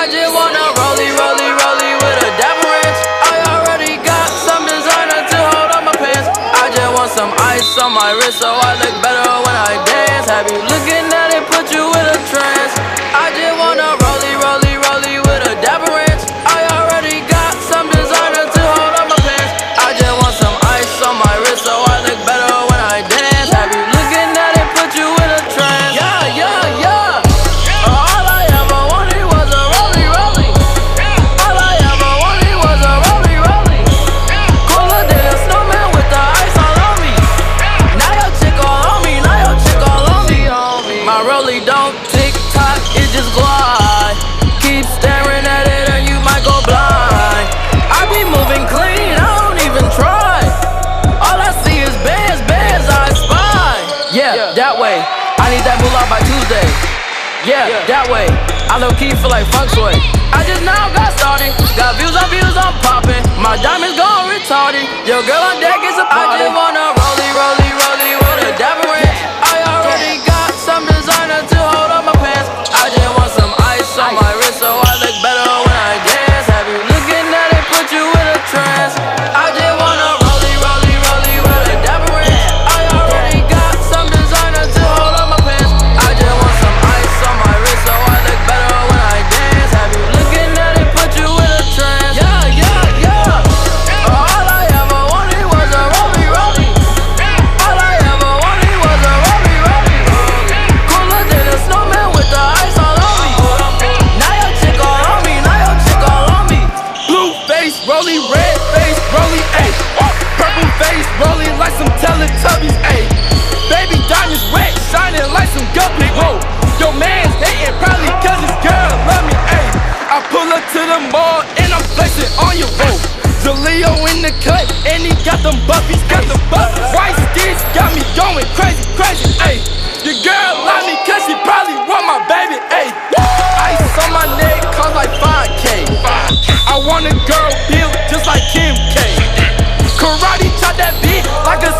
I just wanna rollie, rollie, rollie with a dapper ranch. I already got some designer to hold on my pants. I just want some ice on my wrist so I look better when I dance. Have you looking at I need that moolah by Tuesday. Yeah, yeah, that way. I low key feel like fuck sway. I just now got started. Got views on views, I'm popping. My diamonds going retarded. Yo, girl on deck is a party. I just wanna in the cut and he got them buffies, got the buffies. White sticks got me going crazy, crazy, ayy. Your girl love me cause she probably want my baby, ayy. Ice on my neck cost like 5K. I want a girl built just like Kim K. Karate chop that beat like a